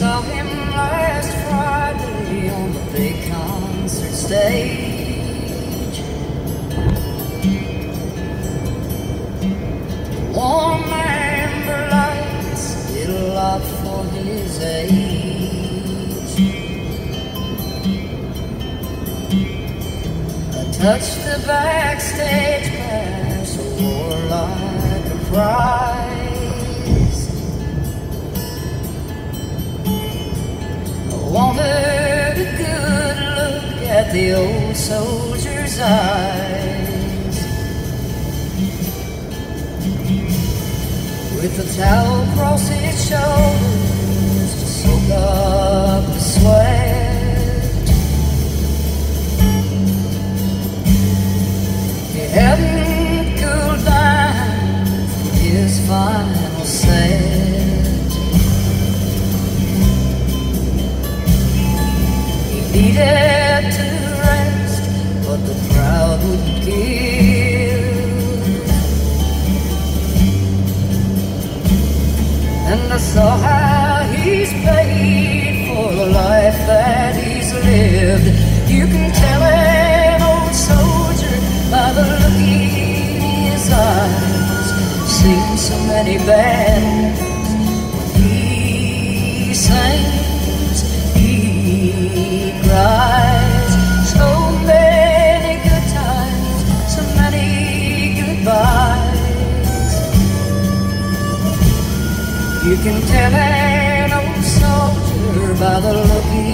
Saw him last Friday on the big concert stage. Warm amber lights did a lot for his age. I touched the backstage pass, wore like a prize. The old soldier's eyes. With a towel across his shoulders to soak up the sweat. He hadn't cooled down his final set. needed to rest, but the crowd wouldn't give. And I saw how he's paid for the life that he's lived. You can tell an old soldier by the look in his eyes. Seen so many battles You can tell an old soldier by the look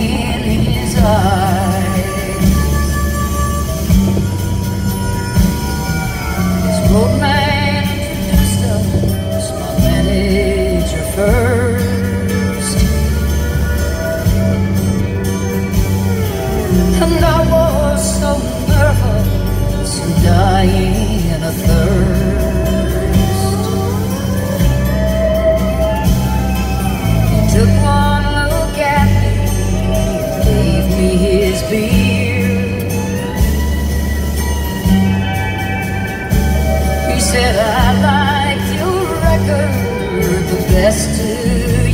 said, I like your record the best to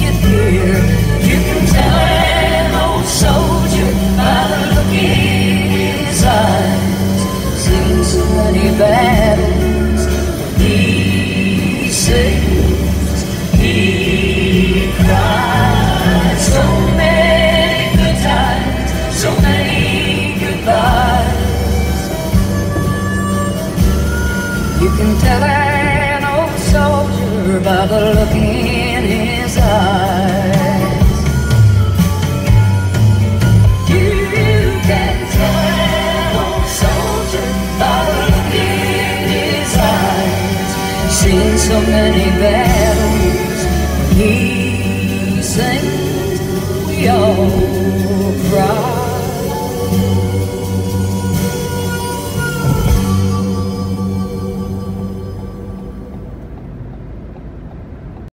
you, dear. You can tell an old soldier by the look in his eyes. Seen so many battles, can tell an old soldier by the look in his eyes. You can tell an old soldier by the look in his eyes. Seen so many battles he sings, we all cry.